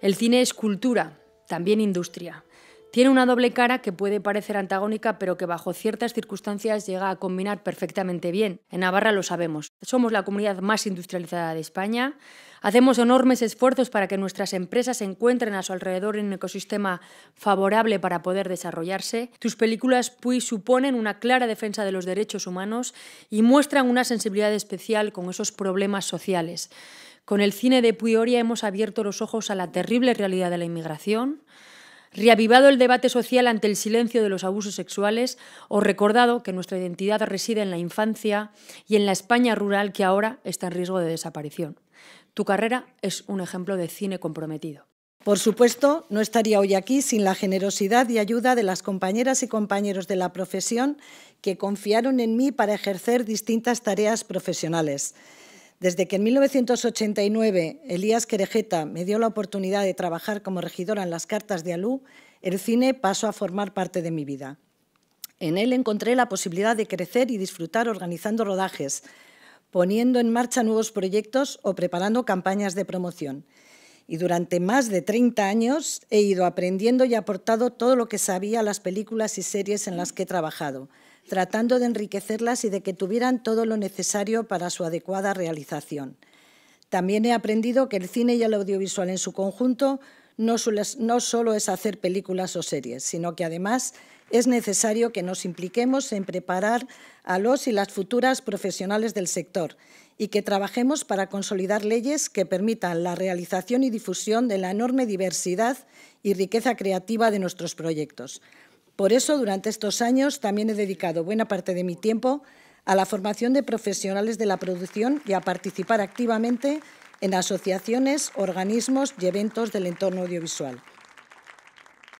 El cine es cultura, también industria. Tiene una doble cara que puede parecer antagónica, pero que bajo ciertas circunstancias llega a combinar perfectamente bien. En Navarra lo sabemos. Somos la comunidad más industrializada de España. Hacemos enormes esfuerzos para que nuestras empresas encuentren a su alrededor un ecosistema favorable para poder desarrollarse. Tus películas, Puy, suponen una clara defensa de los derechos humanos y muestran una sensibilidad especial con esos problemas sociales. Con el cine de Puyoria hemos abierto los ojos a la terrible realidad de la inmigración, reavivado el debate social ante el silencio de los abusos sexuales o recordado que nuestra identidad reside en la infancia y en la España rural que ahora está en riesgo de desaparición. Tu carrera es un ejemplo de cine comprometido. Por supuesto, no estaría hoy aquí sin la generosidad y ayuda de las compañeras y compañeros de la profesión que confiaron en mí para ejercer distintas tareas profesionales. Desde que en 1989 Elías Querejeta me dio la oportunidad de trabajar como regidora en las cartas de Alú, el cine pasó a formar parte de mi vida. En él encontré la posibilidad de crecer y disfrutar organizando rodajes, poniendo en marcha nuevos proyectos o preparando campañas de promoción. Y durante más de 30 años he ido aprendiendo y aportado todo lo que sabía a las películas y series en las que he trabajado, tratando de enriquecerlas y de que tuvieran todo lo necesario para su adecuada realización. También he aprendido que el cine y el audiovisual en su conjunto no, solo es hacer películas o series, sino que además es necesario que nos impliquemos en preparar a los y las futuras profesionales del sector y que trabajemos para consolidar leyes que permitan la realización y difusión de la enorme diversidad y riqueza creativa de nuestros proyectos. Por eso, durante estos años, también he dedicado buena parte de mi tiempo a la formación de profesionales de la producción y a participar activamente en asociaciones, organismos y eventos del entorno audiovisual.